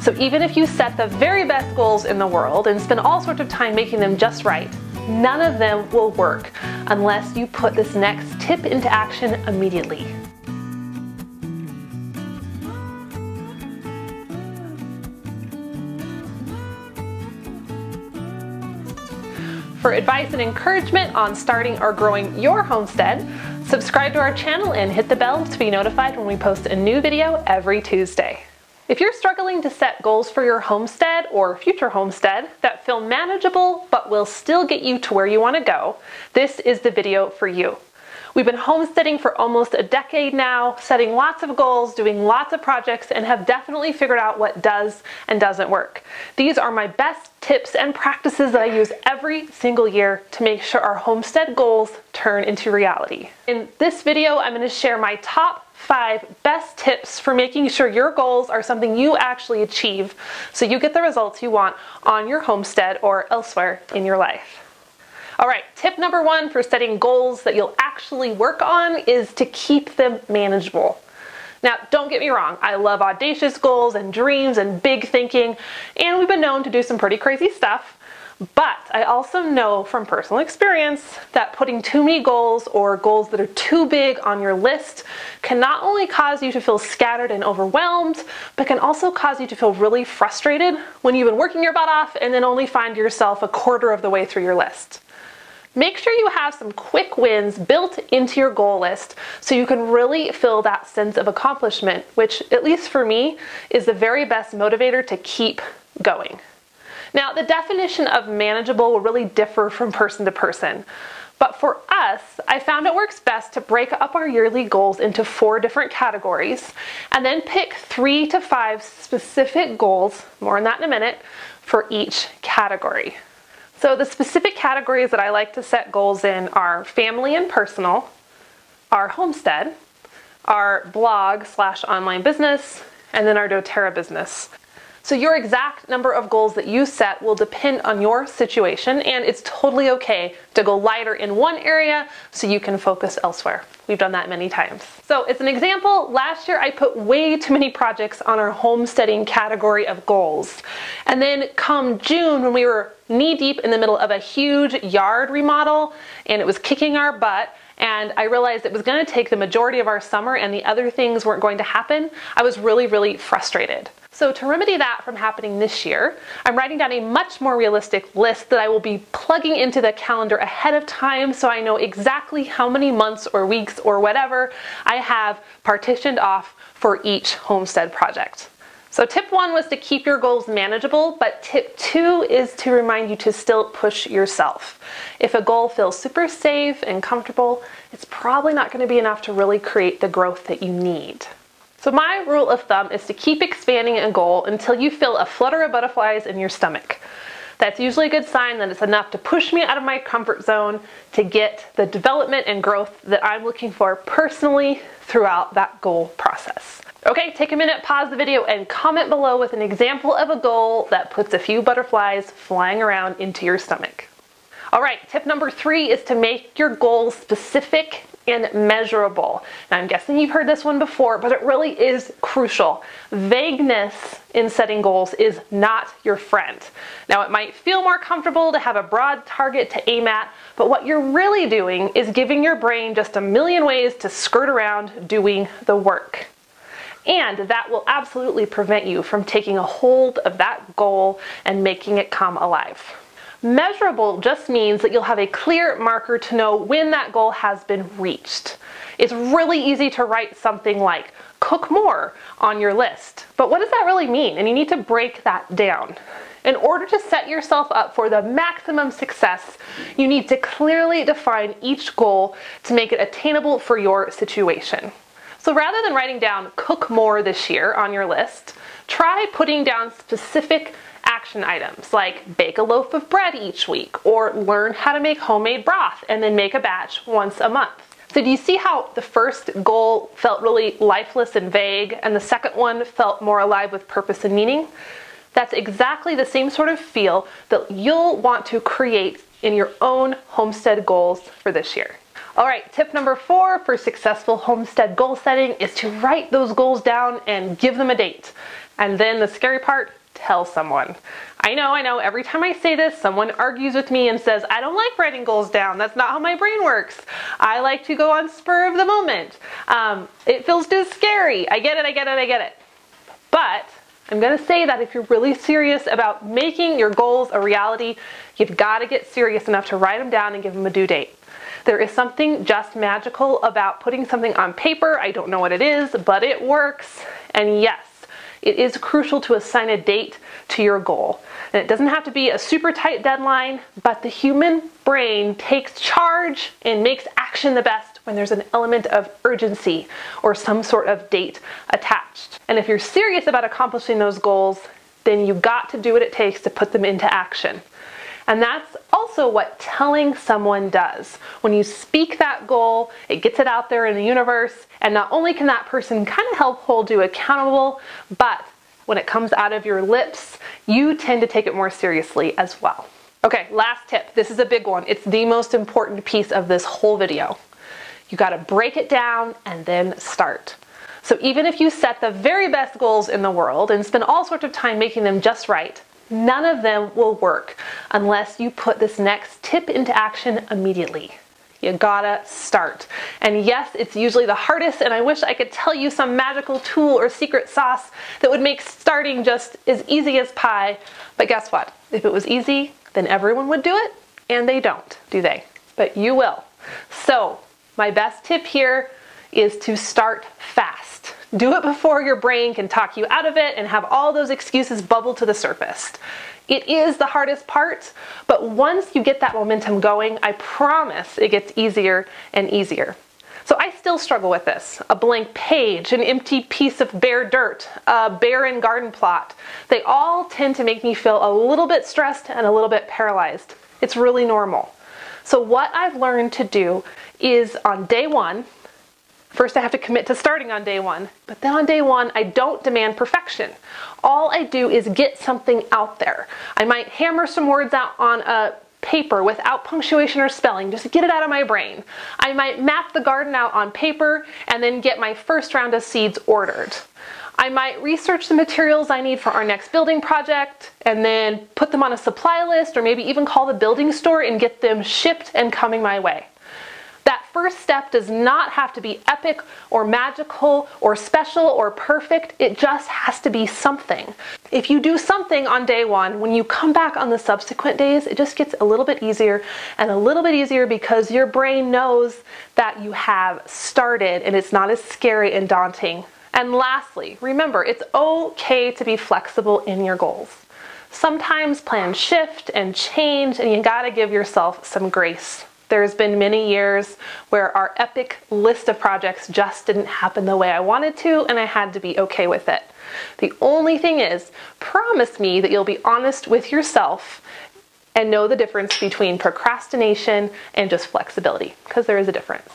So even if you set the very best goals in the world and spend all sorts of time making them just right, none of them will work unless you put this next tip into action immediately. For advice and encouragement on starting or growing your homestead, subscribe to our channel and hit the bell to be notified when we post a new video every Tuesday. If you're struggling to set goals for your homestead or future homestead that feel manageable but will still get you to where you want to go, this is the video for you. We've been homesteading for almost a decade now, setting lots of goals, doing lots of projects, and have definitely figured out what does and doesn't work. These are my best tips and practices that I use every single year to make sure our homestead goals turn into reality. In this video, I'm going to share my top five best tips for making sure your goals are something you actually achieve so you get the results you want on your homestead or elsewhere in your life. All right, tip number one for setting goals that you'll actually work on is to keep them manageable. Now, don't get me wrong, I love audacious goals and dreams and big thinking, and we've been known to do some pretty crazy stuff. But I also know from personal experience that putting too many goals or goals that are too big on your list can not only cause you to feel scattered and overwhelmed, but can also cause you to feel really frustrated when you've been working your butt off and then only find yourself a quarter of the way through your list. Make sure you have some quick wins built into your goal list so you can really feel that sense of accomplishment, which, at least for me, is the very best motivator to keep going. Now, the definition of manageable will really differ from person to person. But for us, I found it works best to break up our yearly goals into four different categories and then pick three to five specific goals, more on that in a minute, for each category. So the specific categories that I like to set goals in are family and personal, our homestead, our blog slash online business, and then our doTERRA business. So your exact number of goals that you set will depend on your situation and it's totally okay to go lighter in one area so you can focus elsewhere. We've done that many times. So as an example, last year I put way too many projects on our homesteading category of goals. And then come June when we were knee deep in the middle of a huge yard remodel and it was kicking our butt, and I realized it was going to take the majority of our summer and the other things weren't going to happen, I was really, really frustrated. So to remedy that from happening this year, I'm writing down a much more realistic list that I will be plugging into the calendar ahead of time so I know exactly how many months or weeks or whatever I have partitioned off for each homestead project. So tip one was to keep your goals manageable, but tip two is to remind you to still push yourself. If a goal feels super safe and comfortable, it's probably not gonna be enough to really create the growth that you need. So my rule of thumb is to keep expanding a goal until you feel a flutter of butterflies in your stomach. That's usually a good sign that it's enough to push me out of my comfort zone to get the development and growth that I'm looking for personally throughout that goal process. Okay, take a minute, pause the video, and comment below with an example of a goal that puts a few butterflies flying around into your stomach. All right, tip number three is to make your goals specific and measurable. Now, I'm guessing you've heard this one before, but it really is crucial. Vagueness in setting goals is not your friend. Now, it might feel more comfortable to have a broad target to aim at, but what you're really doing is giving your brain just a million ways to skirt around doing the work. And that will absolutely prevent you from taking a hold of that goal and making it come alive. Measurable just means that you'll have a clear marker to know when that goal has been reached. It's really easy to write something like cook more on your list. But what does that really mean? And you need to break that down. In order to set yourself up for the maximum success, you need to clearly define each goal to make it attainable for your situation. So rather than writing down cook more this year on your list, try putting down specific action items like bake a loaf of bread each week or learn how to make homemade broth and then make a batch once a month. So do you see how the first goal felt really lifeless and vague and the second one felt more alive with purpose and meaning? That's exactly the same sort of feel that you'll want to create in your own homestead goals for this year. All right, tip number four for successful homestead goal setting is to write those goals down and give them a date. And then the scary part, tell someone. I know, I know, every time I say this, someone argues with me and says, I don't like writing goals down. That's not how my brain works. I like to go on spur of the moment. Um, it feels too scary. I get it, I get it, I get it. But I'm gonna say that if you're really serious about making your goals a reality, you've gotta get serious enough to write them down and give them a due date. There is something just magical about putting something on paper. I don't know what it is, but it works. And yes, it is crucial to assign a date to your goal. And it doesn't have to be a super tight deadline, but the human brain takes charge and makes action the best when there's an element of urgency or some sort of date attached. And if you're serious about accomplishing those goals, then you got to do what it takes to put them into action. And that's also what telling someone does. When you speak that goal, it gets it out there in the universe, and not only can that person kind of help hold you accountable, but when it comes out of your lips, you tend to take it more seriously as well. Okay, last tip. This is a big one. It's the most important piece of this whole video. You gotta break it down and then start. So even if you set the very best goals in the world and spend all sorts of time making them just right, None of them will work unless you put this next tip into action immediately. You gotta start. And yes, it's usually the hardest, and I wish I could tell you some magical tool or secret sauce that would make starting just as easy as pie. But guess what? If it was easy, then everyone would do it, and they don't, do they? But you will. So, my best tip here is to start fast. Do it before your brain can talk you out of it and have all those excuses bubble to the surface. It is the hardest part, but once you get that momentum going, I promise it gets easier and easier. So I still struggle with this. A blank page, an empty piece of bare dirt, a barren garden plot. They all tend to make me feel a little bit stressed and a little bit paralyzed. It's really normal. So what I've learned to do is on day one, First, I have to commit to starting on day one, but then on day one, I don't demand perfection. All I do is get something out there. I might hammer some words out on a paper without punctuation or spelling, just get it out of my brain. I might map the garden out on paper and then get my first round of seeds ordered. I might research the materials I need for our next building project and then put them on a supply list or maybe even call the building store and get them shipped and coming my way. First step does not have to be epic or magical or special or perfect. It just has to be something. If you do something on day one, when you come back on the subsequent days, it just gets a little bit easier and a little bit easier because your brain knows that you have started and it's not as scary and daunting. And lastly, remember, it's okay to be flexible in your goals. Sometimes plans shift and change and you gotta give yourself some grace. There's been many years where our epic list of projects just didn't happen the way I wanted to, and I had to be okay with it. The only thing is, promise me that you'll be honest with yourself and know the difference between procrastination and just flexibility, because there is a difference.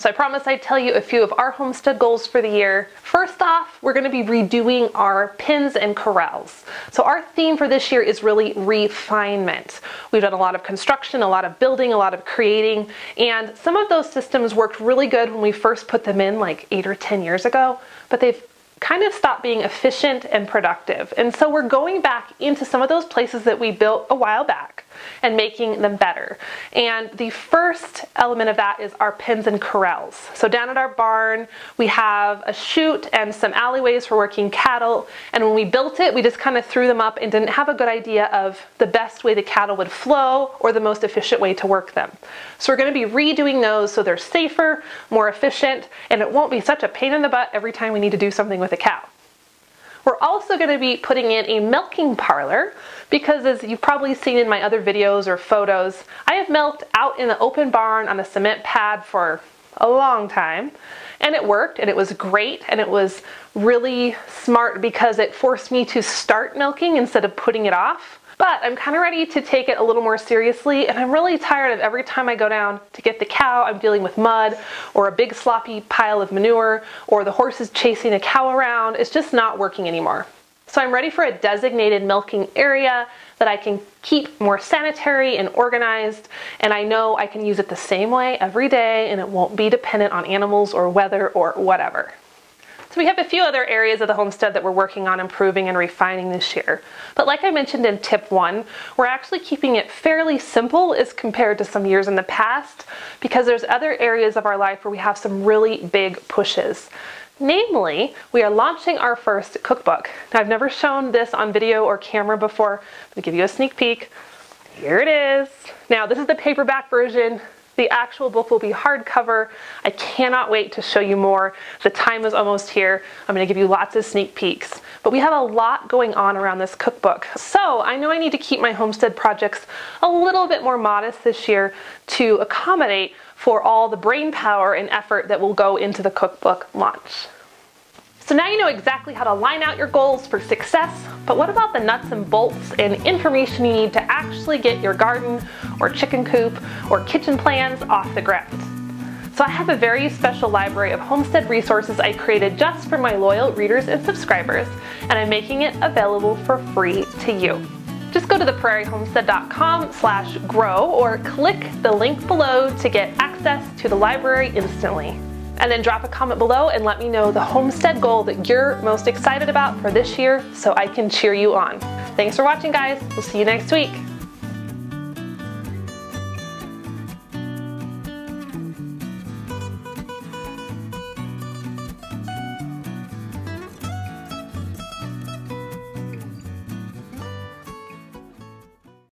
So I promised I'd tell you a few of our homestead goals for the year. First off, we're gonna be redoing our pens and corrals. So our theme for this year is really refinement. We've done a lot of construction, a lot of building, a lot of creating, and some of those systems worked really good when we first put them in like eight or 10 years ago, but they've kind of stopped being efficient and productive. And so we're going back into some of those places that we built a while back and making them better. And the first element of that is our pens and corrals. So down at our barn, we have a chute and some alleyways for working cattle. And when we built it, we just kind of threw them up and didn't have a good idea of the best way the cattle would flow or the most efficient way to work them. So we're gonna be redoing those so they're safer, more efficient, and it won't be such a pain in the butt every time we need to do something with a cow. We're also going to be putting in a milking parlor because as you've probably seen in my other videos or photos, I have milked out in the open barn on a cement pad for a long time and it worked and it was great and it was really smart because it forced me to start milking instead of putting it off. But I'm kind of ready to take it a little more seriously and I'm really tired of every time I go down to get the cow, I'm dealing with mud or a big sloppy pile of manure or the horses chasing a cow around. It's just not working anymore. So I'm ready for a designated milking area that I can keep more sanitary and organized and I know I can use it the same way every day and it won't be dependent on animals or weather or whatever. So we have a few other areas of the homestead that we're working on improving and refining this year. But like I mentioned in tip one, we're actually keeping it fairly simple as compared to some years in the past because there's other areas of our life where we have some really big pushes. Namely, we are launching our first cookbook. Now, I've never shown this on video or camera before. I'm gonna give you a sneak peek. Here it is. Now, this is the paperback version. The actual book will be hardcover. I cannot wait to show you more. The time is almost here. I'm gonna give you lots of sneak peeks. But we have a lot going on around this cookbook. So I know I need to keep my homestead projects a little bit more modest this year to accommodate for all the brain power and effort that will go into the cookbook launch. So now you know exactly how to line out your goals for success, but what about the nuts and bolts and information you need to actually get your garden or chicken coop or kitchen plans off the ground? So I have a very special library of homestead resources I created just for my loyal readers and subscribers, and I'm making it available for free to you. Just go to theprairiehomestead.com slash grow or click the link below to get access to the library instantly and then drop a comment below and let me know the homestead goal that you're most excited about for this year so I can cheer you on. Thanks for watching guys. We'll see you next week.